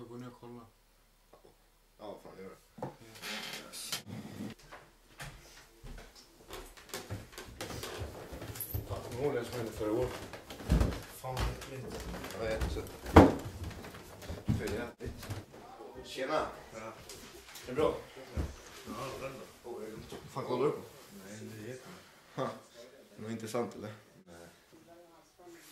jag gå ner och kolla? Ja, fan gör det. Fan, kommer du ihåg det som hände förra året? Fan äckligt. Jag vet. För jävligt. Tjena! Ja. Är det bra? Ja, den då? Vad fan kollar du på? Nej, nyheterna. Ha. Något intressant eller? Nej.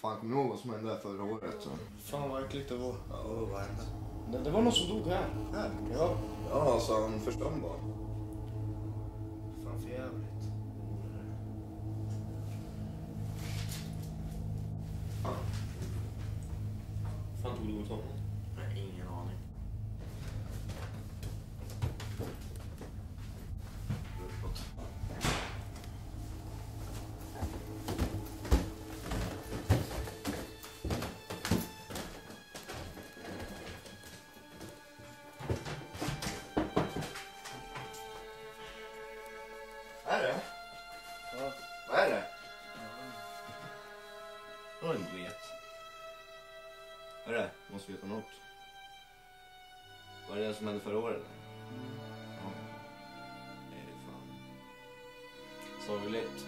Fan, kommer du ihåg vad som hände förra året? Så? Fan vad äckligt det var. Ja, vad hände? Det, det var någon som dog här. Här? Ja. Ja, alltså han försvann bara. Är det? Ja. Vad är det? Vet. Vad är det? Måste veta något. Vad är det som hände förra året? eller? Ja. Nej, fan. Sorgligt.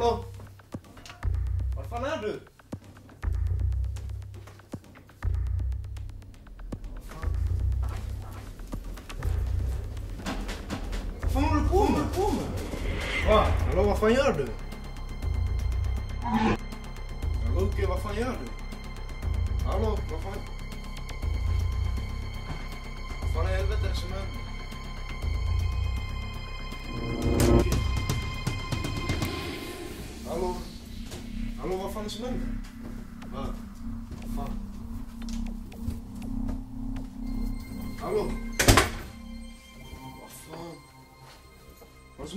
Hallå? Var fan är du? Vad fan håller du på med? På med? Va? Hallå, vad fan gör du? Hallå, Uke, vad fan gör du? Hallå, vad fan? Vad fan i helvete är det som händer? Hallå, vad fan är det som händer? Va? Vad fan? Hallå? Vad fan? Vad